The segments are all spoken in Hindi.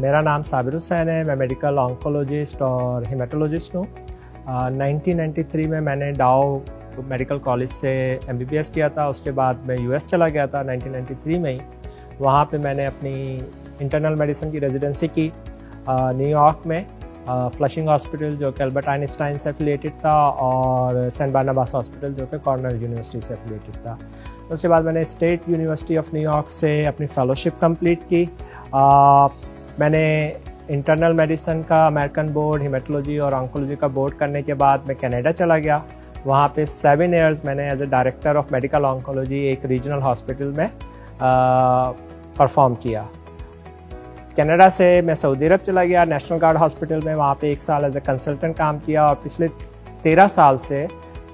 मेरा नाम साबिर हुसैन है मैं मेडिकल ऑन्कोलॉजिस्ट और हेमाटोलॉजिस्ट हूँ। नाइनटीन uh, में मैंने डाओ मेडिकल कॉलेज से एमबीबीएस किया था उसके बाद मैं यूएस चला गया था 1993 में ही। वहाँ पे मैंने अपनी इंटरनल मेडिसिन की रेजिडेंसी की। न्यूयॉर्क में फ्लशिंग हॉस्पिटल जो कि अल्बर्ट आइनस्टाइन से एफिलेटेड था और सेंट बानाबास हॉस्पिटल जो कि कॉर्नल यूनिवर्सिटी से एफिलेटेड था। उसके बाद मैंने स्टेट यूनिवर्सिटी ऑफ़ न्यूयॉर्क से अपनी फेलोशिप कंप्लीट की। मैंने इंटरनल मेडिसिन का अमेरिकन बोर्ड हिमेटोलॉजी और ऑन्कोलॉजी का बोर्ड करने के बाद मैं कनाडा चला गया। वहाँ पे सेवन ईयर्स मैंने as a director of medical oncology एक रीजनल हॉस्पिटल में परफॉर्म किया। कनाडा से मैं सऊदी अरब चला गया। नेशनल गार्ड हॉस्पिटल में वहाँ पे एक साल एज ए कंसल्टेंट काम किया और पिछले तेरह साल से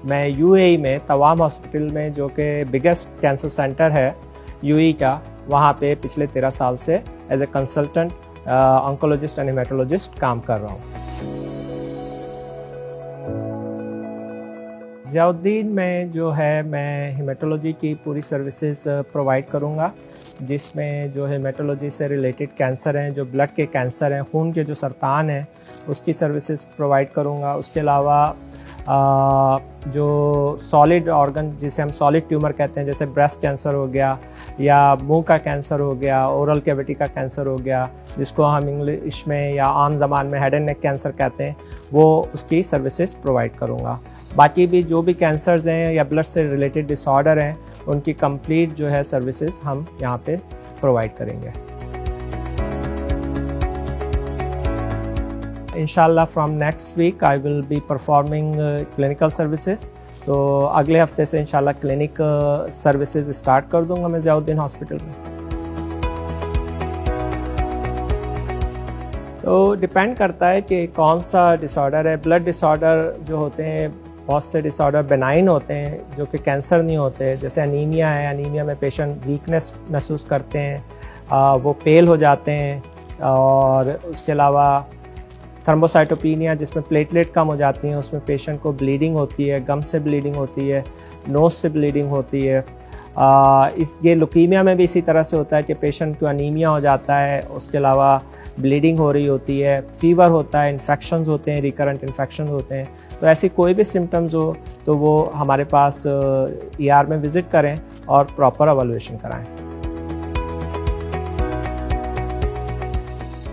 मैं यूएई e में तवाम हॉस्पिटल में, जो कि बिगेस्ट कैंसर सेंटर है यूएई e का, वहाँ पे पिछले तेरह साल से as a consultant oncologist and haematologist काम कर रहा हूँ। ज़ियाउद्दीन, में जो है, मैं हेमेटोलॉजी की पूरी सर्विसेज़ प्रोवाइड करूँगा, जिसमें जो हेमेटोलॉजी से रिलेटेड कैंसर हैं, जो ब्लड के कैंसर हैं, खून के जो सरतान हैं, उसकी सर्विसेज़ प्रोवाइड करूँगा। उसके अलावा जो सॉलिड ऑर्गन जिसे हम सॉलिड ट्यूमर कहते हैं, जैसे ब्रेस्ट कैंसर हो गया या मुँह का कैंसर हो गया ओरल कैविटी का कैंसर हो गया, जिसको हम इंग्लिश में या आम जबान में हेड एंड नेक कैंसर कहते हैं, वो उसकी सर्विसेज़ प्रोवाइड करूँगा। बाकी भी जो भी कैंसर्स हैं या ब्लड से रिलेटेड डिसऑर्डर हैं, उनकी कंप्लीट जो है सर्विसेज़ हम यहाँ पे प्रोवाइड करेंगे। इनशाला from next week I will be performing clinical services तो अगले हफ़्ते से इनशाला क्लिनिक सर्विसेज़ स्टार्ट कर दूँगा मैं जयाउद्दीन हॉस्पिटल में। तो डिपेंड करता है कि कौन सा डिसऑर्डर है। ब्लड डिसऑर्डर जो होते हैं बहुत से डिसऑर्डर बेनाइन होते हैं जो कि कैंसर नहीं होते। जैसे अनीमिया है अनीमिया में पेशेंट वीकनेस महसूस करते हैं आ, वो पेल हो जाते हैं और उसके अलावा थर्मोसाइटोपिनिया जिसमें प्लेटलेट कम हो जाती हैं उसमें पेशेंट को ब्लीडिंग होती है गम से ब्लीडिंग होती है नोज़ से ब्लीडिंग होती है। आ, इस ये लुकीमिया में भी इसी तरह से होता है कि पेशेंट को अनीमिया हो जाता है उसके अलावा ब्लीडिंग हो रही होती है फीवर होता है इन्फेक्शन होते हैं रिकरेंट इन्फेक्शन होते हैं। तो ऐसी कोई भी सिम्टम्स हो तो वो हमारे पास ई आर में विज़िट करें और प्रॉपर अवेलुएशन कराएँ।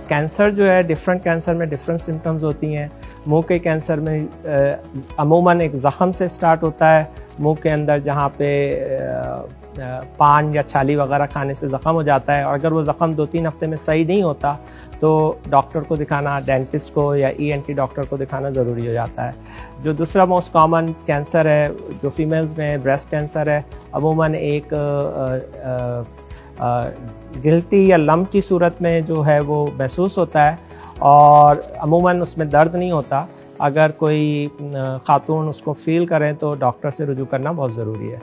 कैंसर जो है डिफरेंट कैंसर में डिफरेंट सिम्टम्स होती हैं। मुँह के कैंसर में अमूमन एक ज़ख़म से स्टार्ट होता है। मुँह के अंदर जहाँ पे पान या छाली वगैरह खाने से ज़ख़म हो जाता है। और अगर वो ज़ख़म दो तीन हफ़्ते में सही नहीं होता तो डॉक्टर को दिखाना डेंटिस्ट को या ई e डॉक्टर को दिखाना ज़रूरी हो जाता है। जो दूसरा मोस्ट कॉमन कैंसर है, जो फीमेल्स में ब्रेस्ट कैंसर है, अमूमन एक गिल्टी या लम की सूरत में जो है वो महसूस होता है और अमूमन उसमें दर्द नहीं होता। अगर कोई ख़ातून उसको फील करें तो डॉक्टर से रुजू करना बहुत ज़रूरी है।